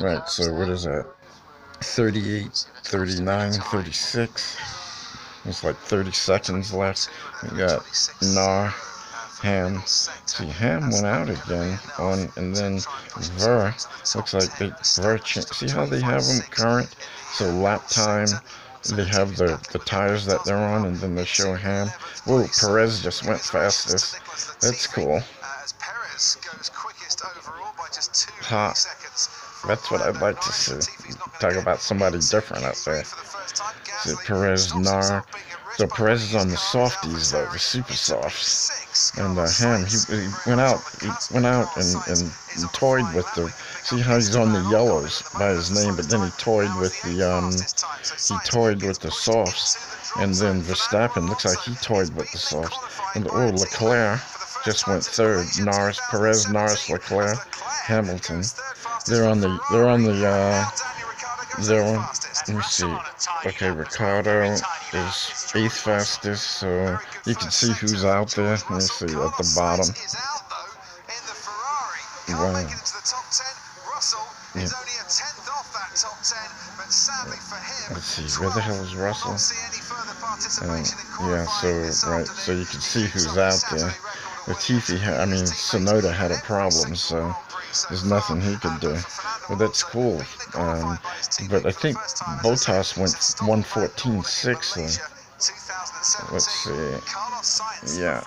Right, so what is that? 38, 39, 36. It's like 30 seconds left. We got Nar, Ham. See, Ham went out again on, and then Ver. Looks like they Ver. See how they have them current? So lap time. They have the, the tires that they're on, and then they show Ham. Whoa, Perez just went fastest. That's cool. Hot. That's what I'd like to see. Talk about somebody different out there. See, Perez, Nar. So Perez is on the softies though, the super softs. And uh, him, he, he went out, he went out and, and, and toyed with the. See how he's on the yellows by his name, but then he toyed with the um, he toyed with the softs, and then Verstappen looks like he toyed with the softs. And oh, Leclerc just went third. Norris, Perez, Norris, Leclerc, Hamilton. They're on the they're on the uh, they're on. Let me see. Okay, Ricciardo is eighth fastest, so you can see who's out there. Let me see at the bottom. Wow. Yeah. Let's see, where the hell is Russell? Uh, yeah, so right, so you can see who's out there. Latifi, I mean, Tsunoda had a problem, so there's nothing he could do. Well, that's cool. Um, but I think Bottas went 114.6. Let's see. Yeah.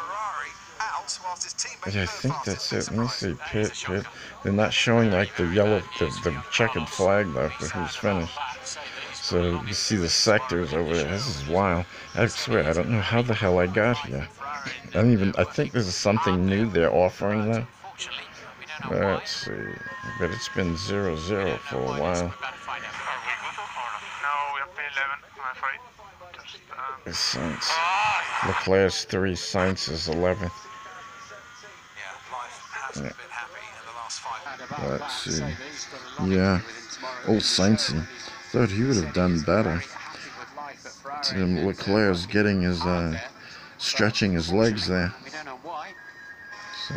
Yeah, I think that's it. Let me see. Pit, pit. They're not showing like the yellow, the, the checkered flag though for who's finished. So you see the sectors over there. This is wild. I swear, I don't know how the hell I got here. I don't even. I think this is something new they're offering though. Let's see. But it's been 0 0 for a while. Saints. Leclerc's 3, Saints is 11th. Yeah. Let's see. Yeah. Oh, Saintsy. Thought he would have done better. Tim Leclerc's getting his, uh, stretching his legs there. So.